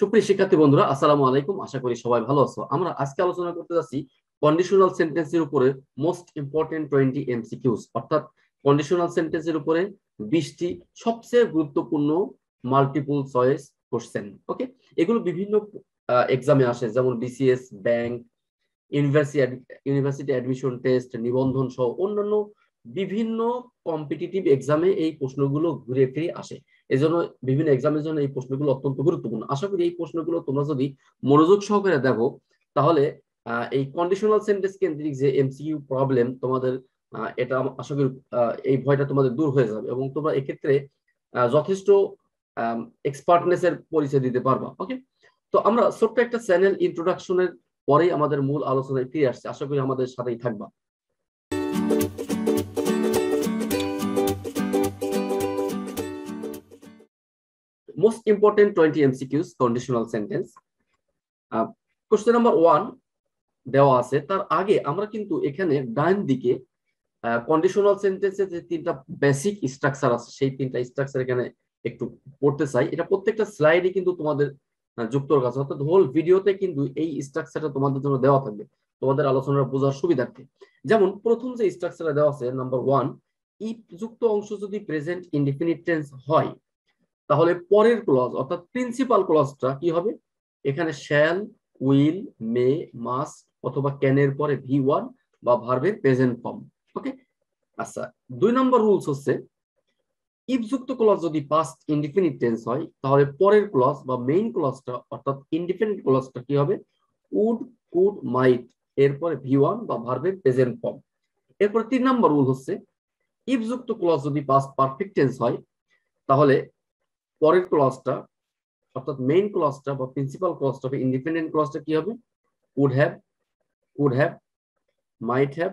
সুপ্রিয় শিক্ষার্থী বন্ধুরা, আসসালামু আলাইকুম। আশা করি সবাই ভালো আছো। আমরা আজকে আলোচনা করতে যাচ্ছি কন্ডিশনাল সেন্টেন্সের উপরে মোস্ট ইম্পর্টেন্ট টোয়েন্টি এমসিকিউস অর্থাৎ কন্ডিশনাল সেন্টেন্সের উপরে বিশটি সবচেয়ে গুরুত্বপূর্ণ মাল্টিপল চয়েস কোশ্চেন ওকে এগুলো বিভিন্ন এক্সামে আসে, যেমন BCS bank university university admission test নিবন্ধন সহ অন্যান্য বিভিন্ন কম্পিটিটিভ এক্সামে এই প্রশ্নগুলো ঘুরে ফিরে আসে। এজন্য বিভিন্ন এক্সামের জন্য এই প্রশ্নগুলো অত্যন্ত গুরুত্বপূর্ণ। আশা করি এই প্রশ্নগুলো তোমরা যদি মনোযোগ সহকারে দেখো, তাহলে এই কন্ডিশনাল সেন্টেন্স কেন্দ্রিক যে এমসিকিউ প্রবলেম তোমাদের এটা আশা করি এই ভয়টা তোমাদের দূর হয়ে যাবে এবং তোমরা এক্ষেত্রে যথেষ্ট এক্সপার্টনেস এর পরিচয় দিতে পারবা ওকে তো আমরা ছোট্ট একটা চ্যানেল ইন্ট্রোডাকশনের পরেই আমাদের মূল আলোচনায় ফিরে আসছে। আশা করি আমাদের সাথেই থাকবা। Most important 20 MCQs conditional sentence. Question number one দেওয়া আছে, তার আগে আমরা কিন্তু এখানে ডান দিকে কন্ডিশনাল সেন্টেন্সের যে তিনটা বেসিক স্ট্রাকচার আছে, সেই তিনটা স্ট্রাকচার এখানে একটু পড়তে চাই। এটা প্রত্যেকটা স্লাইডে কিন্তু তোমাদের যুক্ত কাছে অর্থাৎ হোল ভিডিওতে কিন্তু এই স্ট্রাকচারটা তোমাদের জন্য দেওয়া থাকবে। তোমাদের আলোচনার বোঝার সুবিধার্থে। যেমন, প্রথম যে স্ট্রাকচারটা দেওয়া আছে নাম্বার ওয়ান ইফ যুক্ত অংশ যদি প্রেজেন্ট ইনডিফিনিট টেন্স হয় তাহলে পরের ক্লজ অর্থাৎ প্রিন্সিপাল ক্লজটা কি হবে? এখানে শ্যাল উইল মে মাস অথবা ক্যানের পরে ভি ওয়ান বা ভার্বের প্রেজেন্ট ফর্ম ওকে আচ্ছা দুই নম্বর রুলস হচ্ছে ইফ যুক্ত ক্লজ যদি পাস্ট ইনডিফিনিট টেন্স হয়, তাহলে পরের ক্লজ বা মেইন ক্লজটা অর্থাৎ ইনডিফিনিট ক্লজটা কি হবে? উড কুড মাইট এরপরে ভি ওয়ান বা ভার্বের প্রেজেন্ট ফর্ম এরপরে তিন নম্বর রুল হচ্ছে ইফযুক্ত ক্লজ যদি পাস্ট পারফেক্ট টেন্স হয়, তাহলে পরের ক্লজটা অর্থাৎ মেইন ক্লজটা বা প্রিন্সিপাল ক্লজটা বা ইন্ডিপেন্ডেন্ট ক্লজটা কি হবে? Would have would have might have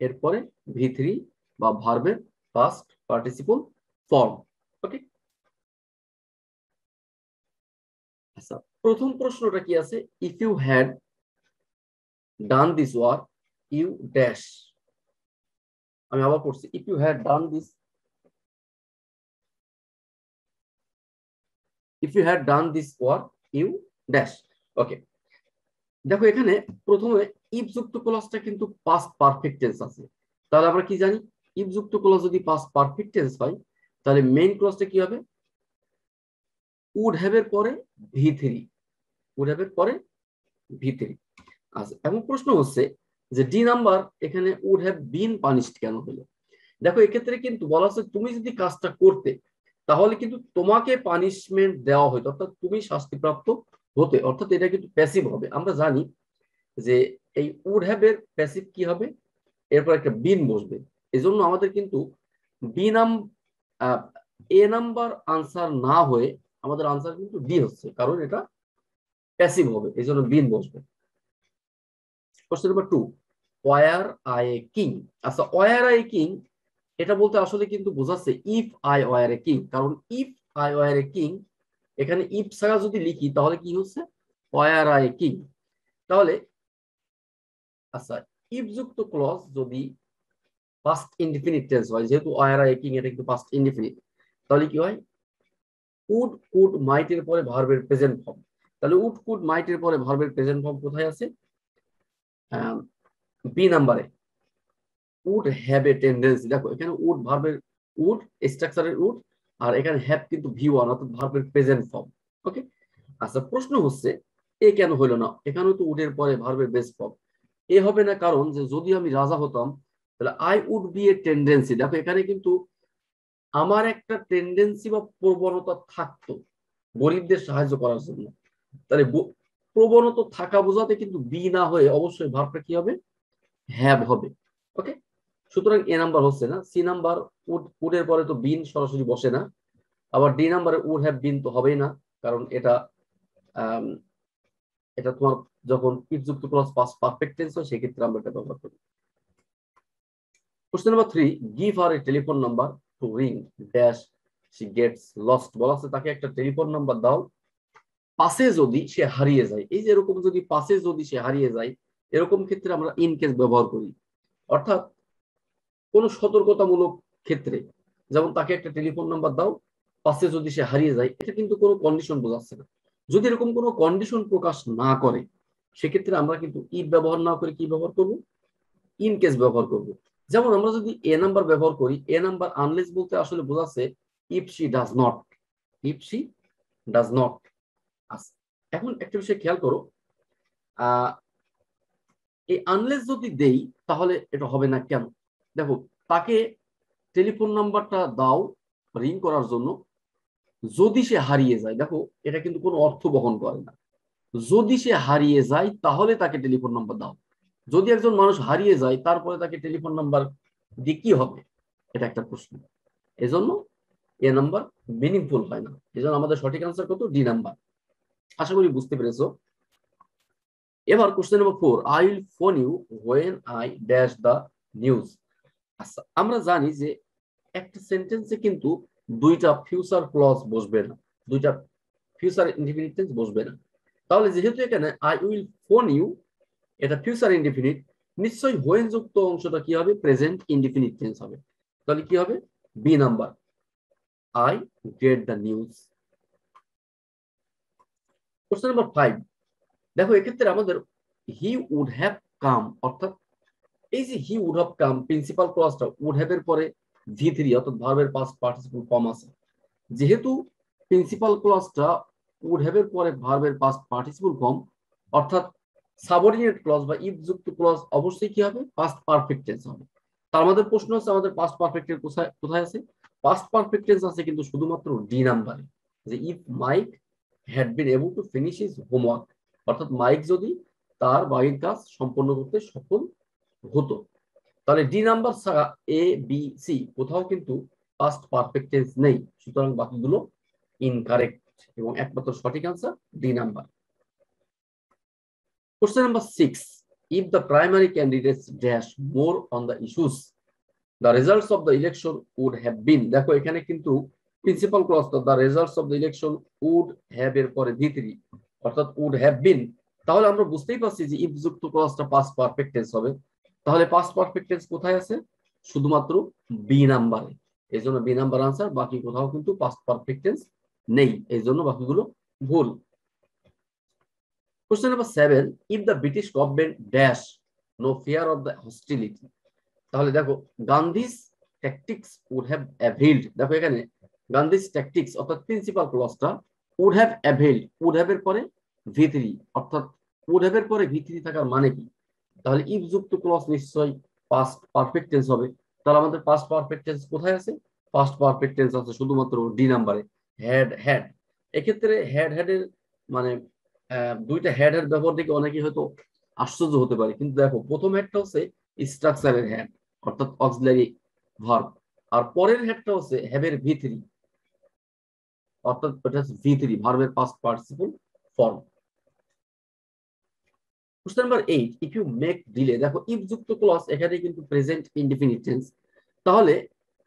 এরপরে ভি থ্রি বা ভার্বের পাস্ট পার্টিসিপল ফর্ম ওকে আচ্ছা প্রথম প্রশ্নটা কি আছে? If you had done this work you dash আমি আবার পড়ছি if you had done this if you had done this work you dash okay দেখো, এখানে প্রথমে ইফ যুক্ত ক্লজটা কিন্তু পাস্ট পারফেক্ট টেন্স আছে। তাহলে আমরা কি জানি? ইফ যুক্ত ক্লজ যদি পাস্ট পারফেক্ট টেন্স হয়, তাহলে মেইন ক্লজটা কি হবে? উড এর পরে ভি থ্রি উড হ্যাভ এর পরে ভি আচ্ছা এবং প্রশ্ন হচ্ছে যে ডি নাম্বার এখানে উড হ্যাভ বিন পানিশড কেন হলো? দেখো, এক্ষেত্রে কিন্তু বলা হচ্ছে, তুমি যদি কাজটা করতে তাহলে কিন্তু তোমাকে পানিশমেন্ট দেওয়া হতো অর্থাৎ তুমি শাস্তিপ্রাপ্ত হতে, অর্থাৎ এটা কিন্তু প্যাসিভ হবে। আমরা জানি যে এই উড হ্যাভের প্যাসিভ কি হবে? এরপর একটা বিন বসবে। এই জন্য আমাদের কিন্তু বি নাম এ নাম্বার আনসার না হয়ে আমাদের আনসার কিন্তু ডি হচ্ছে, কারণ এটা প্যাসিভ হবে এই জন্য বিন বসবে। Question number two were I king আচ্ছা ওয়ার আই কিং এটা বলতে আসলে কিন্তু বোঝাচ্ছে if I were a king কারণ if I were a king এখানে ইফ ছাড়া যদি লিখি, তাহলে কি হচ্ছে? ওয়ার আই কিং তাহলে আচ্ছা ইফ যুক্ত ক্লজ যদি পাস্ট ইনডিফিনিট টেন্স হয়, যেহেতু ওয়ার আই কিং এটা কিন্তু পাস্ট ইনডিফিনিট তাহলে কি হয়? উড কুড মাইটের পরে ভার্বের প্রেজেন্ট ফর্ম তাহলে উড কুড মাইটের পরে ভার্বের প্রেজেন্ট ফর্ম কোথায় আছে? বি নাম্বারে উড হ্যাভ এ টেন্ডেন্সি দেখো, এখানে উড ভার্বের উড স্ট্রাকচারের উড আর এখানে হ্যাভ কিন্তু ভি ওয়ান অর্থাৎ ভার্বের প্রেজেন্ট ফর্ম ওকে আচ্ছা প্রশ্ন হচ্ছে, এ কেন হইল না? এখানেও তো উডের পরে ভার্বের বেস ফর্ম এ হবে না কারণ যে যদি আমি রাজা হতাম, তাহলে I would be a tendency দেখো, এখানে কিন্তু আমার একটা টেন্ডেন্সি বা প্রবণতা থাকতো গরিবদের সাহায্য করার জন্য। তাহলে প্রবণতা থাকা বোঝাতে কিন্তু বি না হয়ে অবশ্যই ভার্বটা কি হবে? হ্যাভ হবে ওকে সুতরাং এ নাম্বার হচ্ছে না সি নাম্বার উড উডের পরে তো বিন সরাসরি বসে না, আবার ডি নাম্বারে উড হ্যাভ বিন তো হবেই না, কারণ এটা এটা তোমার যখন ইফযুক্ত ক্লজ পাস পারফেক্ট টেন্স হয়, সেক্ষেত্রে আমরা এটা ব্যবহার করি। Question number three give her a telephone number to ring dash she gets lost বলা আছে, তাকে একটা টেলিফোন নাম্বার দাও, পাশে যদি সে হারিয়ে যায়, এই যে এরকম যদি পাশে যদি সে হারিয়ে যায়, এরকম ক্ষেত্রে আমরা ইন কেস ব্যবহার করি। অর্থাৎ কোনো সতর্কতামূলক ক্ষেত্রে, যেমন তাকে একটা টেলিফোন নাম্বার দাও, পাশে যদি সে হারিয়ে যায়, এটা কিন্তু কোনো কন্ডিশন বোঝাচ্ছে না। যদি এরকম কোনো কন্ডিশন প্রকাশ না করে, সেক্ষেত্রে আমরা কিন্তু ইফ ব্যবহার না করে কি ব্যবহার করব? ইন কেস ব্যবহার করব। যেমন আমরা যদি এ নাম্বার ব্যবহার করি এ নাম্বার আনলেস বলতে আসলে বোঝাচ্ছে if she does not if she does not এখন একটা বিষয় খেয়াল করো এই আনলেস যদি দেই, তাহলে এটা হবে না কেন? দেখো, তাকে টেলিফোন নাম্বারটা দাও রিং করার জন্য। যদি সে হারিয়ে যায়, দেখো, এটা কিন্তু কোনো অর্থ বহন করে না। যদি সে হারিয়ে যায়, তাহলে তাকে টেলিফোন নাম্বার দাও। যদি একজন মানুষ হারিয়ে যায়, তারপরে তাকে টেলিফোন নাম্বার দিয়ে কি হবে? এটা একটা প্রশ্ন। এজন্য এ নাম্বার মিনিংফুল হয় না। এজন্য আমাদের সঠিক আনসার কত? ডি নাম্বার আশা করি বুঝতে পেরেছ। এবার question number four I will phone you when I dash the news আচ্ছা আমরা জানি যে একটা সেন্টেন্সে কিন্তু দুইটা ফিউচার ক্লজ বসবে না, দুইটা ফিউচার ইনডিফিনিট বসবে না। তাহলে যেহেতু এখানে আই উইল ফোন ইউ এটা ফিউচার ইনডিফিনিট নিশ্চয়ই হোয়েন যুক্ত অংশটা কি হবে? প্রেজেন্ট ইনডিফিনিট টেন্স হবে। তাহলে কি হবে? B number I get the news question number five দেখো, এক্ষেত্রে আমাদের হি উড হ্যাভ কাম অর্থাৎ এই যে he would have come principal ক্লজটা would have এর পরে ভি থ্রি অর্থাৎ ভার্বের পাস্ট পার্টিসিপল ফর্ম আছে। যেহেতু প্রিন্সিপাল ক্লজটা উড হ্যাভ এর পরে ভার্বের পাস্ট পার্টিসিপল ফর্ম অর্থাৎ সাবঅর্ডিনেট ক্লজ বা ইফ যুক্ত ক্লজ অবশ্যই কি হবে? পাস্ট পারফেক্ট টেন্স হবে। তার আমাদের প্রশ্ন হচ্ছে আমাদের পাস্ট পারফেক্ট টেন্স কোথায় কোথায় আছে? পাস্ট পারফেক্ট টেন্স আছে কিন্তু শুধুমাত্র ডি নাম্বারে যে if Mike had been able to finish his homework অর্থাৎ মাইক যদি তার বাড়ির কাজ সম্পন্ন করতে সফল হতো। তাহলে ডি নাম্বার ছাড়া এ বি সি কোথাও কিন্তু পাস্ট পারফেক্ট টেন্স নেই। সুতরাং বাকিগুলো ইনকারেক্ট এবং একমাত্র সঠিক answer D number question number six if the primary candidates dash more on the issues, the results of the election would have been, দেখো এখানে কিন্তু principal clause the results of the election would have এর পরে ভিতরি অর্থাৎ would have বিন তাহলে আমরা বুঝতেই পারছি যে ইফ যুক্ত ক্লজটা পাস্ট পারফেক্ট টেন্স হবে। তাহলে পাস্ট পারফেক্ট টেন্স কোথায় আছে? শুধুমাত্র বি নাম্বারে এই জন্য বি নাম্বার আনসার বাকি কোথাও কিন্তু পাস্ট পারফেক্ট টেন্স নেই। এই জন্য বাকিগুলো ভুল। Question number seven, if the British government dash no fear of the hostility, তাহলে দেখো Gandhi's tactics would have availed দেখো এখানে গান্ধীস ট্যাকটিক্স অর্থাৎ principal ক্লজটা would have availed would have এর পরে ভিতরি অর্থাৎ উড হ্যাভ এর পরে ভিতরি থাকার মানে কি? তাহলে ইফ যুক্ত ক্লজ নিশ্চয়ই পাস্ট পারফেক্ট টেন্স হবে। তাহলে আমাদের পাস্ট পারফেক্ট টেন্স কোথায় আছে? পাস্ট পারফেক্ট টেন্স আছে শুধুমাত্র ডি নাম্বারে হ্যাড হ্যাড এক্ষেত্রে হ্যাড হ্যাড এর মানে দুইটা হেড এর ব্যবহার দেখে অনেকে হয়তো আশ্চর্য হতে পারে। কিন্তু দেখো, প্রথম হেডটা হচ্ছে স্ট্রাকচারের হেড অর্থাৎ অক্সিলারি ভার্ব আর পরের হেডটা হচ্ছে হ্যাভের ভি থ্রি অর্থাৎ হচ্ছে ভি থ্রি ভার্বের past participle form question number eight if you make delay দেখো ইফ যুক্ত ক্লজ এখানে কিন্তু প্রেজেন্ট ইনডিফিনিট টেন্স তাহলে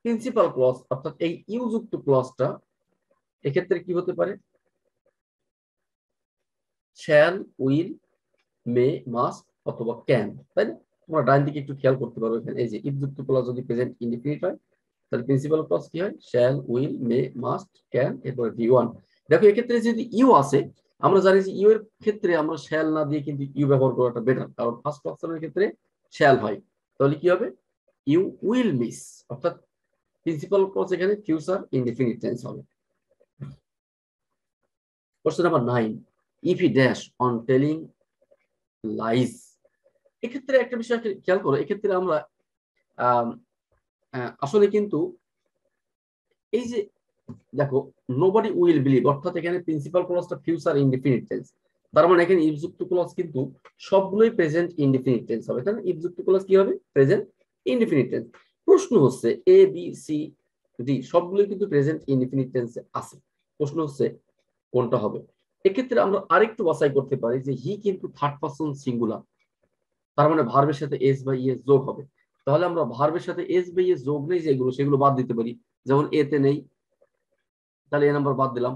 প্রিন্সিপাল ক্লজ অর্থাৎ এই ইউ যুক্ত ক্লজটা এক্ষেত্রে কি হতে পারে? শ্যাল উইল মে মাস্ট অথবা ক্যান তাই না? তোমরা ডান দিকে একটু খেয়াল করতে পারো এখানে, এই যে ইফ যুক্ত ক্লজ যদি প্রেজেন্ট ইনডিফিনিট হয়, তাহলে প্রিন্সিপাল ক্লজ কি হয়? Shall will may must can এরপরে ভি ওয়ান দেখো এক্ষেত্রে যদি ইউ আছে আমরা জানি যে ইউ এর ক্ষেত্রে আমরা শ্যাল না দিয়ে কিন্তু ইউ ব্যবহার করাটা বেটার কারণ ফার্স্ট অপশনের ক্ষেত্রে শ্যাল হয়। তাহলে কি হবে? ইউ উইল মিস অর্থাৎ প্রিন্সিপাল ক্লজ এখানে ফিউচার ইনডিফিনিট টেন্স হবে। Question number nine if he dash on telling lies এক্ষেত্রে একটা বিষয় খেয়াল করো, এক্ষেত্রে আমরা আসলে কিন্তু এই যে দেখো নোবডি উইল বিলিভ অর্থাৎ এখানে প্রিন্সিপাল ক্লজটা ফিউচার ইনডিফিনিট টেন্স তার মানে এখানে ইফযুক্ত ক্লজ কিন্তু সবগুলোই প্রেজেন্ট ইনডিফিনিট টেন্স হবে। না ইফযুক্ত ক্লজ কি হবে? প্রেজেন্ট ইনডিফিনিট টেন্স প্রশ্ন হচ্ছে এ বি সি ডি সবগুলোই কিন্তু প্রেজেন্ট ইনডিফিনিট টেন্সে আছে। প্রশ্ন হচ্ছে কোনটা হবে? এক্ষেত্রে আমরা আরেকটু বাছাই করতে পারি যে হি কিন্তু থার্ড পার্সন সিঙ্গুলার তার মানে ভার্বের সাথে এস বা ইএস যোগ হবে। তাহলে আমরা ভার্বের সাথে এস বা ইএস যোগ নেই যেগুলো সেগুলো বাদ দিতে পারি। যেমন এতে নেই তাহলে এ নাম্বার বাদ দিলাম।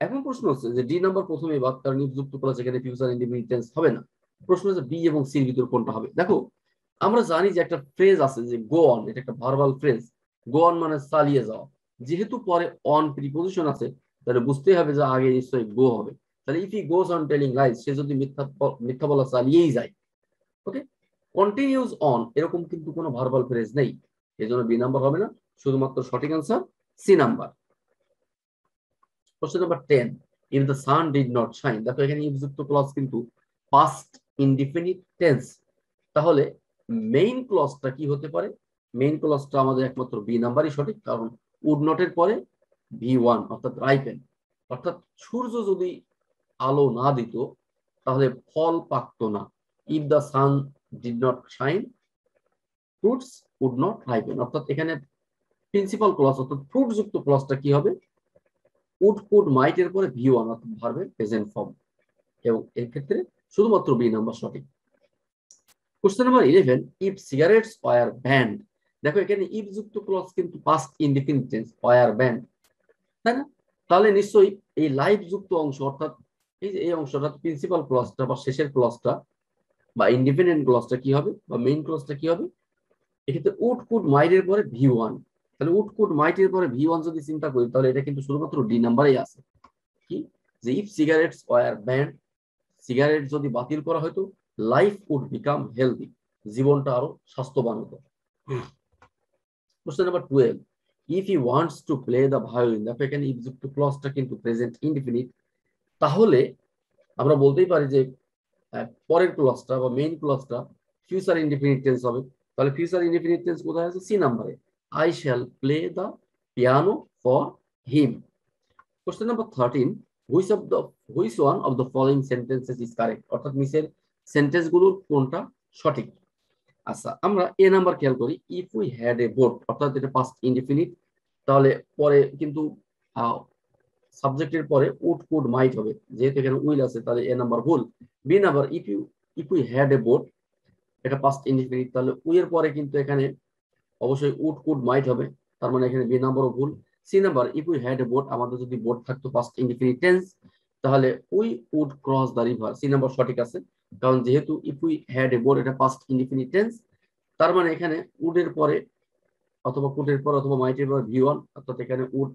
এখন প্রশ্ন হচ্ছে যে ডি নাম্বার প্রথমে বাদ, কারণ যুক্ত করা যেখানে ফিউচার ইন্ডিপেন্ডেন্ট টেন্স হবে না। প্রশ্ন হচ্ছে বি এবং সির ভিতর কোনটা হবে? দেখো, আমরা জানি যে একটা ফ্রেজ আছে যে গো অন এটা একটা ভার্বাল ফ্রেজ গো অন মানে চালিয়ে যাওয়া। যেহেতু পরে অন প্রিপোজিশন আছে, তাহলে বুঝতেই হবে যে আগে নিশ্চয়ই গো হবে। তাহলে if he goes on telling lies সে যদি মিথ্যা মিথ্যা বলা চালিয়েই যায়। ওকে কন্টিনিউস অন এরকম কিন্তু কোনো ভার্বাল ফ্রেজ নেই। এই জন্য বি নাম্বার হবে না। শুধুমাত্র সঠিক answer C number question number ten if the sun did not shine দেখো এখানে ইফ যুক্ত ক্লজ কিন্তু পাস্ট ইনডিফিনিট টেন্স তাহলে মেইন ক্লজটা কি হতে পারে? মেইন ক্লজটা আমাদের একমাত্র বি নাম্বারই সঠিক, কারণ উড নটের পরে ভি ওয়ান অর্থাৎ রাইপেন অর্থাৎ সূর্য যদি আলো না দিত, তাহলে ফল পাকতো না। If the sun did not shine fruits would not ripen অর্থাৎ এখানে প্রিন্সিপাল ক্লস অর্থাৎ ফ্রুট যুক্ত ক্লজটা কি হবে? উড কুড মাইট এর পরে ভি ওয়ান অর্থাৎ ভার্বের প্রেজেন্ট ফর্ম এবং এর ক্ষেত্রে শুধুমাত্র বি নাম্বার সঠিক। Question number eleven if cigarettes were banned দেখো এখানে ইফ যুক্ত ক্লজ কিন্তু past indefinite tense were banned তাই না? তাহলে নিশ্চয়ই এই লাইফ যুক্ত অংশ অর্থাৎ এই যে, এই অংশটা প্রিন্সিপাল ক্লজটা বা শেষের ক্লজটা বা ইন্ডিপেন্ডেন্ট ক্লজটা কি হবে? বা মেইন ক্লজটা কি হবে? এক্ষেত্রে উড কুড মাইটের পরে ভি ওয়ান তাহলে উড কুড মাইটের পরে ভি ওয়ান যদি চিন্তা করি তাহলে এটা কিন্তু শুধুমাত্র ডি নাম্বারেই আছে। কি? যে if cigarettes were banned cigarette যদি বাতিল করা হতো লাইফ উড বিকাম হেলদি জীবনটা আরও স্বাস্থ্যবান হতো। Question number twelve if he wants to play the violin দেখো এখানে ইফ যুক্ত ক্লজটা কিন্তু প্রেজেন্ট ইনডিফিনিট তাহলে আমরা বলতেই পারি যে পরের ক্লজটা বা মেইন ক্লসটা ফিউচার ইনডিফিনিট টেন্স হবে। তাহলে ফিউচার ইনডিফিনিট টেন্স কোথায় আছে? সি নাম্বারে I shall play the piano for him question number thirteen which of the which one of the following sentences is correct অর্থাৎ নিচের সেন্টেন্সগুলোর কোনটা সঠিক? আচ্ছা আমরা এ নাম্বার খেয়াল করি। If we had a boat অর্থাৎ এটা পাস্ট ইনডিফিনিট তাহলে পরে কিন্তু সাবজেক্টের পরে উড কুড মাইট হবে। যেহেতু এখানে উইল আছে, তাহলে এ নাম্বার ভুল। B number if you if we had a boat এটা পাস্ট ইনডিফিনিট তাহলে উই এর পরে কিন্তু এখানে অবশ্যই উড কুড মাইট হবে। তার মানে এখানে বি নাম্বারও ভুল C number if we had a boat আমাদের যদি বোট থাকতো পাস্ট ইনডিফিনিট টেন্স তাহলে we would cross the river C number সঠিক আছে। কারণ যেহেতু if we had a boat এটা পাস্ট ইনডিফিনিট টেন্স তার মানে এখানে উডের পরে অথবা কুটের পর অথবা মাইটের পর ভি ওয়ান অর্থাৎ এখানে উড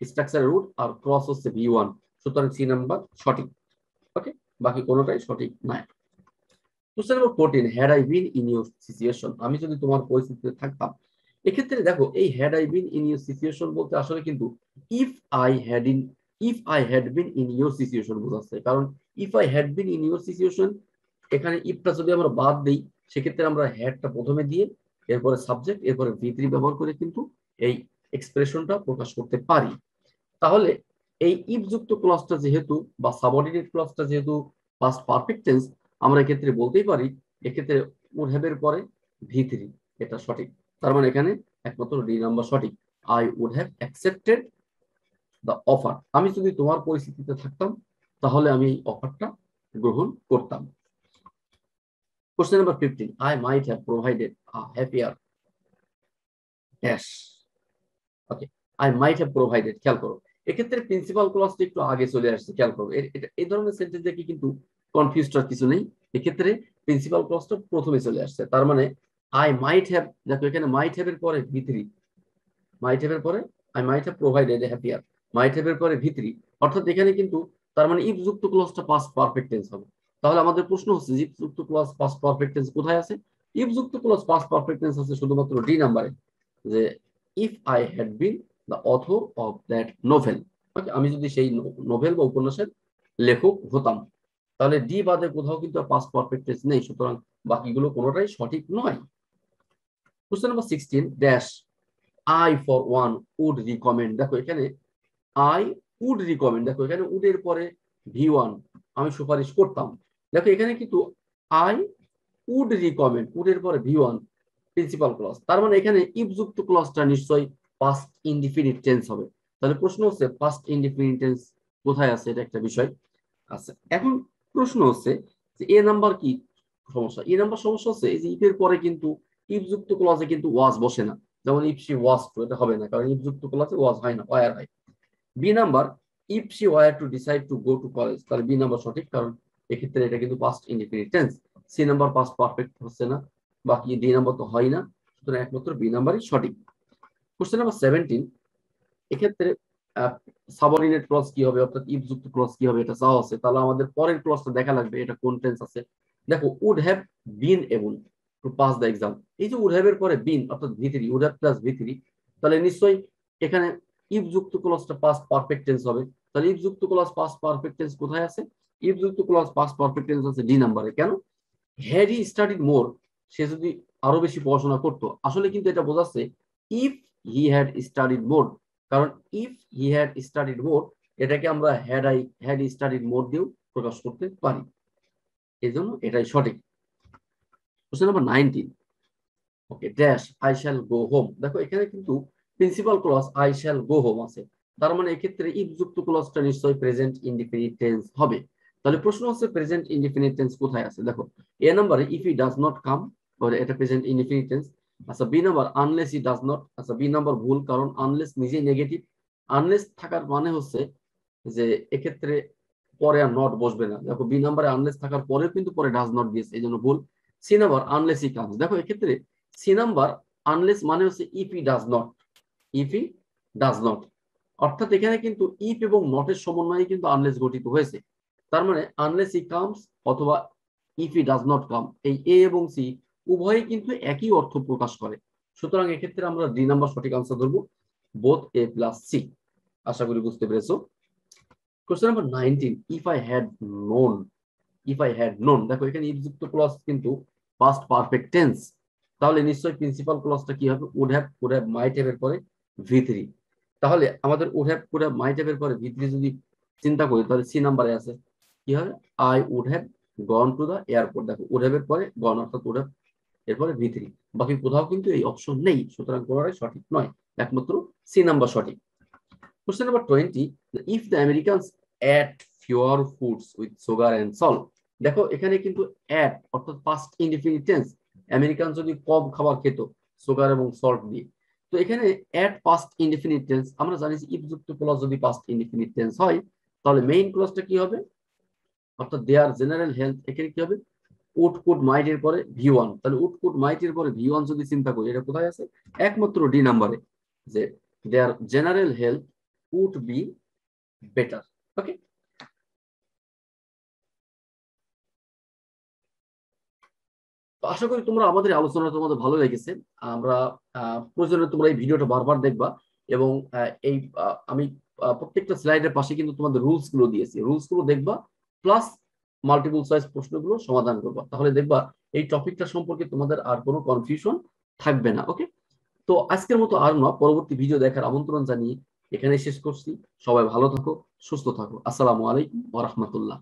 স্ট্রাকচার রুট আর ক্রস হচ্ছে ভি ওয়ান সুতরাং সি নাম্বার সঠিক। ওকে বাকি কোনোটাই সঠিক নয়। Question fourteen had I been in your situation আমি যদি তোমার পরিস্থিতিতে থাকতাম, এক্ষেত্রে দেখো, এই had I been in your situation বলতে আসলে কিন্তু if I had in if I had been in your situation বোঝাচ্ছে। কারণ if I had been in your situation এখানে ইফটা যদি আমরা বাদ দিই, সেক্ষেত্রে আমরা হ্যাডটা প্রথমে দিয়ে, এরপরে সাবজেক্ট এরপরে ভিতরি ব্যবহার করে কিন্তু এই এক্সপ্রেশনটা প্রকাশ করতে পারি। তাহলে এই ইফ যুক্ত ক্লসটা যেহেতু বা সাবঅর্ডিনেট ক্লসটা যেহেতু পাস্ট পারফেক্ট টেন্স আমরা এক্ষেত্রে বলতেই পারি, এক্ষেত্রে উড হ্যাভের পরে ভিতরি এটা সঠিক তার মানে এখানে একমাত্র ডি নাম্বার সঠিক I would have accepted the offer আমি যদি তোমার পরিস্থিতিতে থাকতাম, তাহলে আমি এই অফারটা গ্রহণ করতাম Question number 15. I might have provided a happier dash. Okay. I might have provided. খেয়াল করো এক্ষেত্রে প্রিন্সিপাল ক্লসটা একটু আগে চলে আসছে, খেয়াল করো এই ধরনের সেন্টেন্স দেখে কিন্তু কনফিউজটার কিছু নেই। এক্ষেত্রে প্রিন্সিপাল ক্লসটা প্রথমে চলে আসছে। তার মানে আই মাইট হ্যাভ দেখো এখানে মাইট হ্যাভ এর পরে ভিতরি মাইট হ্যাভ এর পরে I might have provided happier might have এর পরে ভিতরি অর্থাৎ এখানে কিন্তু তার মানে ইফ যুক্ত ক্লসটা পাস্ট পারফেক্ট টেন্স হবে। তাহলে আমাদের প্রশ্ন হচ্ছে ইফ যুক্ত ক্লস পাস্ট পারফেক্ট টেন্স কোথায় আছে? ইফ যুক্ত ক্লস পাস্ট পারফেক্ট টেন্স আছে শুধুমাত্র ডি নাম্বারে যে if I had been the author of that novel আমি যদি সেই নোভেল বা উপন্যাসের লেখক হতাম তাহলে ডি বাদে কোথাও কিন্তু পারফেক্ট টেন্স নেই, সুতরাং বাকিগুলো কোনোটাই সঠিক নয়। Question number sixteen dash I for one would recommend দেখো এখানে আই উড রিকমেন্ড দেখো এখানে উডের পরে ভি ওয়ান আমি সুপারিশ করতাম। দেখো এখানে কিন্তু আই উড রিকমেন্ড উডের পরে ভি ওয়ান প্রিন্সিপাল ক্লস তার মানে এখানে ইফ যুক্ত ক্লসটা নিশ্চয়ই পাস্ট ইনডিফিনিট টেন্স হবে। তাহলে প্রশ্ন হচ্ছে পাস্ট ইনডিফিনিট টেন্স কোথায় আছে? এটা একটা বিষয় আচ্ছা এখন প্রশ্ন হচ্ছে যে এ নাম্বার কি? সমস্যা। এ নাম্বার সমস্যা হচ্ছে যে ইফের পরে কিন্তু ইফ যুক্ত ক্লসে কিন্তু ওয়াজ বসে না। যেমন ইফ সি ওয়াজ টু এটা হবে না, কারণ ইফ যুক্ত ক্লসে ওয়াজ হয় না ওয়ার হয়। B number if she were to decide to go to college তাহলে বি নাম্বার সঠিক, কারণ এক্ষেত্রে এটা কিন্তু past indefinite tense C number past perfect হচ্ছে না, বাকি ডি নাম্বার তো হয় না, সুতরাং একমাত্র বি নাম্বারই সঠিক। কোশ্চেন নাম্বার সেভেন্টিন এক্ষেত্রে সাবঅর্ডিনেট ক্লজ কি হবে অর্থাৎ ইফ যুক্ত ক্লজ কি হবে এটা চাওয়া আছে, তাহলে আমাদের পরের ক্লজটা দেখা লাগবে, এটা কোন টেন্স আছে? দেখো উড হ্যাভ বিন এবং টু পাস দ্য এক্সাম এই যে উড হ্যাভ এর পরে বিন অর্থাৎ V three would have plus V three তাহলে নিশ্চয়ই এখানে ইফ যুক্ত ক্লজটা পাস পারফেক্ট টেন্স হবে। তাহলে ইফ যুক্ত ক্লজ পাস পারফেক্ট টেন্স কোথায় আছে? ইফ যুক্ত ক্লজ পাস পারফেক্ট টেন্স আছে ডি নাম্বারে কেন? হ্যারি স্টাডিড মোর সে যদি আরও বেশি পড়াশোনা করতো। আসলে কিন্তু এটা বোঝাচ্ছে if he had studied more কারণ if he had studied more এটাকে আমরা had I had studied more দিয়েও প্রকাশ করতে পারি। এই জন্য এটাই সঠিক। Question number nineteen okay dash I shall go home দেখো, এখানে কিন্তু principal clause I shall go home আছে। তার মানে এক্ষেত্রে ইফ যুক্ত ক্লজটা নিশ্চয়ই প্রেজেন্ট ইনডিফিনিট টেন্স হবে। তাহলে প্রশ্ন হচ্ছে প্রেজেন্ট ইনডিফিনিট টেন্স কোথায় আছে? দেখো, এ নাম্বারে if he does not come এটা প্রেজেন্ট ইনডিফিনিট টেন্স আচ্ছা B number unless he does not আচ্ছা বি নাম্বার ভুল, কারণ আনলেস নিজেই নেগেটিভ আনলেস থাকার মানে হচ্ছে যে এক্ষেত্রে পরে আর নট বসবে না। দেখো বি নাম্বারে আনলেস থাকার পরে কিন্তু পরে ডাজ নট দিয়েছে এই জন্য ভুল। C number unless he comes দেখো, এক্ষেত্রে সি নাম্বার আনলেস মানে হচ্ছে if he does not if he does not অর্থাৎ এখানে কিন্তু ইফ এবং নটের সমন্বয়ে কিন্তু আনলেস গঠিত হয়েছে। তার মানে আনলেস ই কামস অথবা if he does not come এই এ এবং সি উভয়ই কিন্তু একই অর্থ প্রকাশ করে। সুতরাং এক্ষেত্রে আমরা ডি নাম্বার সঠিক আনসার ধরবো বোথ এ প্লাস সি আশা করি বুঝতে পেরেছ। Question number nineteen if I had known if I had known দেখো এখানে ইফ যুক্ত ক্লজ কিন্তু পাস্ট পারফেক্ট টেন্স তাহলে নিশ্চয়ই প্রিন্সিপাল ক্লজটা কি হবে? Would have would have might have এর পরে ভি থ্রি তাহলে আমাদের would have would have might have এর পরে ভি থ্রি যদি চিন্তা করি, তাহলে সি নাম্বারে আছে। কি হবে? I would have gone to the airport দেখো উড হ্যাভ এর পরে গন অর্থাৎ উড হ্যাভ এরপরে ভি থ্রি বাকি কোথাও কিন্তু এই অপশন নেই, সুতরাং কোনোটাই সঠিক নয়। একমাত্র সি নাম্বার সঠিক। Question number twenty if the Americans at fewer foods with sugar and salt দেখো, এখানে কিন্তু অ্যাট অর্থাৎ পাস্ট ইনডিফিনিট টেন্স আমেরিকান যদি কম খাবার খেত সুগার এবং সল্ট দিয়ে। তো এখানে অ্যাট পাস্ট ইনডিফিনিট টেন্স আমরা জানি ইফ যুক্ত ক্লজ যদি পাস্ট ইনডিফিনিট টেন্স হয়, তাহলে মেইন ক্লজটা কি হবে? অর্থাৎ দেয়ার জেনারেল হেলথ এখানে কি হবে? উড কুড মাইট পরে ভি ওয়ান তাহলে উড কুড মাইট পরে ভি ওয়ান যদি চিন্তা করি, এটা কোথায় আছে? একমাত্র ডি নাম্বারে যে their general health would be better okay আশা করি তোমরা আমাদের আলোচনা তোমাদের ভালো লেগেছে। আমরা প্রয়োজনে তোমরা এই ভিডিওটা বারবার দেখবা এবং এই আমি প্রত্যেকটা স্লাইডের পাশে কিন্তু তোমাদের রুলসগুলো দিয়েছি। রুলসগুলো দেখবা প্লাস মাল্টিপল চয়েস প্রশ্নগুলো সমাধান করব। তাহলে দেখবা এই টপিকটা সম্পর্কে তোমাদের আর কোনো কনফিউশন থাকবে না ওকে তো আজকের মতো আর না, পরবর্তী ভিডিও দেখার আমন্ত্রণ জানিয়ে এখানে শেষ করছি। সবাই ভালো থাকো, সুস্থ থাকো। আসসালামু আলাইকুম রাহমাতুল্লাহ।